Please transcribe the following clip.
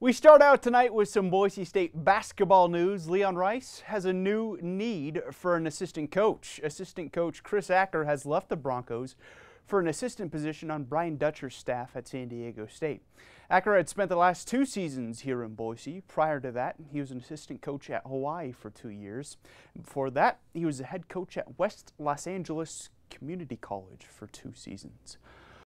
We start out tonight with some Boise State basketball news. Leon Rice has a new need for an assistant coach. Assistant coach Chris Acker has left the Broncos for an assistant position on Brian Dutcher's staff at San Diego State. Acker had spent the last two seasons here in Boise. Prior to that, he was an assistant coach at Hawaii for two years. Before that, he was a head coach at West Los Angeles Community College for two seasons.